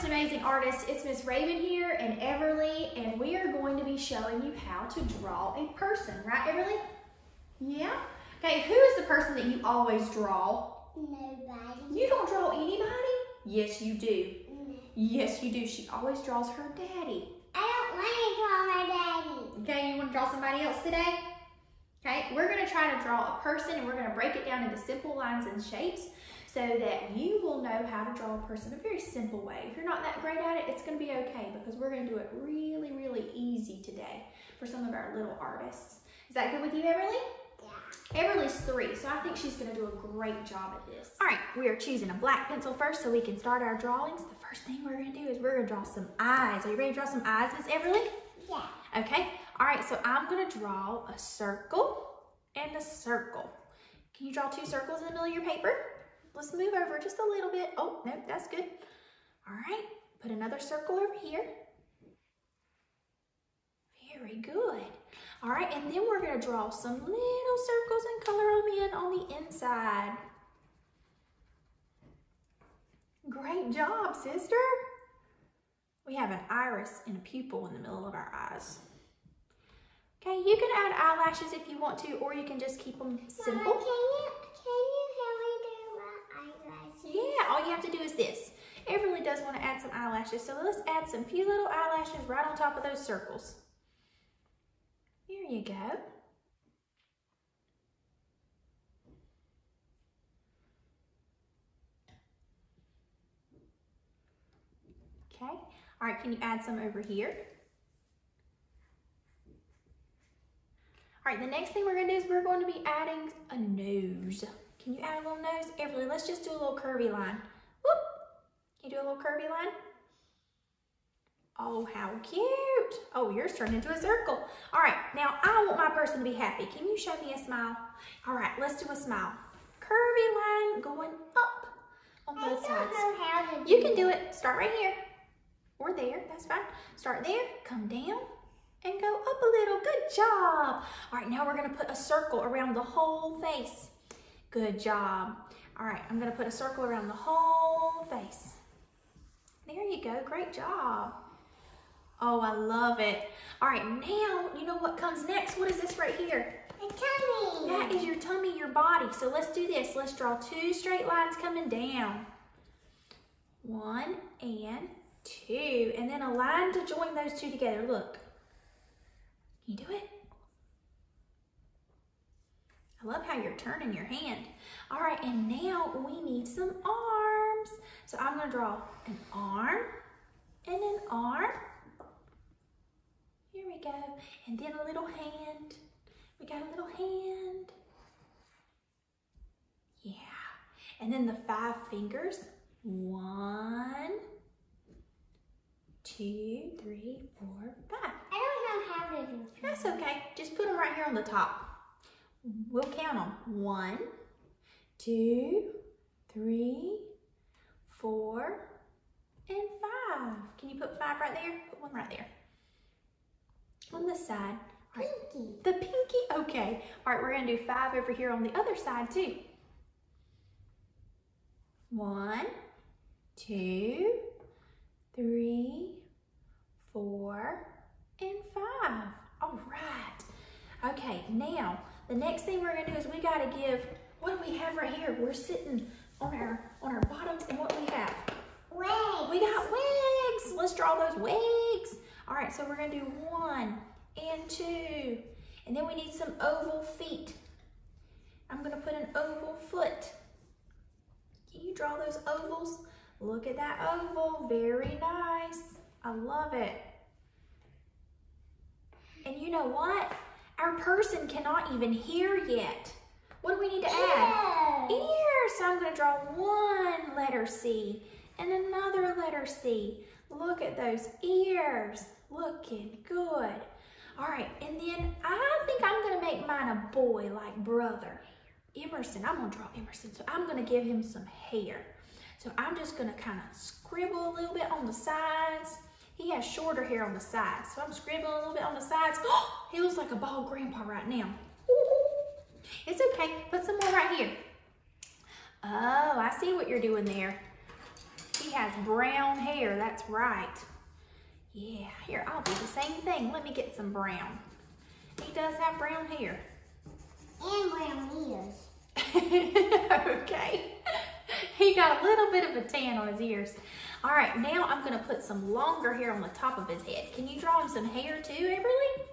Just Amazing Artists. It's Miss Rabon here and Everly, and we are going to be showing you how to draw a person, right, Everly? Yeah? Okay, who is the person that you always draw? Nobody. You don't draw anybody? Yes, you do. No. Yes, you do. She always draws her daddy. I don't want to draw my daddy. Okay, you want to draw somebody else today? Okay, we're going to try to draw a person and we're going to break it down into simple lines and shapes so that you will know how to draw a person a very simple way. If you're not that great at it, it's going to be okay because we're going to do it really, really easy today for some of our little artists. Is that good with you, Everly? Yeah. Everly's three, so I think she's gonna do a great job at this. All right, we are choosing a black pencil first so we can start our drawings. The first thing we're gonna do is we're gonna draw some eyes. Are you ready to draw some eyes, Miss Everly? Yeah. Okay, all right, so I'm gonna draw a circle and a circle. Can you draw two circles in the middle of your paper? Let's move over just a little bit. Oh, no, that's good. All right, put another circle over here. Very good. All right, and then we're gonna draw some little circles and color them in on the inside. Great job, sister. We have an iris and a pupil in the middle of our eyes. Okay, you can add eyelashes if you want to, or you can just keep them simple. Mama, can you can you Yeah, all you have to do is this. Everly does want to add some eyelashes, so let's add some few little eyelashes right on top of those circles. There you go. Okay, all right, can you add some over here? All right, the next thing we're gonna do is we're going to be adding a nose. Can you add a little nose? Everly, let's just do a little curvy line. Whoop! Can you do a little curvy line? Oh, how cute. Oh, yours turned into a circle. All right, now I want my person to be happy. Can you show me a smile? All right, let's do a smile. Curvy line going up on both sides. know how to do You can do it. Start right here or there. That's fine. Start there, come down, and go up a little. Good job. All right, now we're going to put a circle around the whole face. Good job. All right, I'm going to put a circle around the whole face. There you go. Great job. Oh, I love it. All right, now you know what comes next. What is this right here? The tummy. That is your tummy, your body. So let's do this. Let's draw two straight lines coming down. One and two. And then a line to join those two together. Look. Can you do it? I love how you're turning your hand. All right, and now we need some arms. So I'm gonna draw an arm and an arm. Here we go. And then a little hand. We got a little hand. Yeah. And then the five fingers. One, two, three, four, five. I don't know how to do That's okay. Just put them right here on the top. We'll count them. One, two, three, four, and five. Can you put five right there? Put one right there. On this side. Pinky. The pinky, okay. All right, we're gonna do five over here on the other side too. One, two, three, four, and five. All right. Okay, now the next thing we're gonna do is we gotta give, what do we have right here? We're sitting on our on our bottoms and what do we have? Wait. We got wigs. Let's draw those wigs. All right, so we're gonna do one and two. And then we need some oval feet. I'm gonna put an oval foot. Can you draw those ovals? Look at that oval, very nice. I love it. And you know what? Our person cannot even hear yet. What do we need to add? Ears. So I'm gonna draw one letter C and another letter C. Look at those ears, looking good. All right, and then I think I'm gonna make mine a boy like brother. Emerson, I'm gonna draw Emerson, so I'm gonna give him some hair. So I'm just gonna kind of scribble a little bit on the sides. He has shorter hair on the sides, so I'm scribbling a little bit on the sides. he looks like a bald grandpa right now. It's okay, put some more right here. Oh, I see what you're doing there. He he has brown hair. That's right. Yeah, here, I'll do the same thing. Let me get some brown. He does have brown hair. And brown ears. okay. He got a little bit of a tan on his ears. All right, now I'm gonna put some longer hair on the top of his head. Can you draw him some hair too, Everly?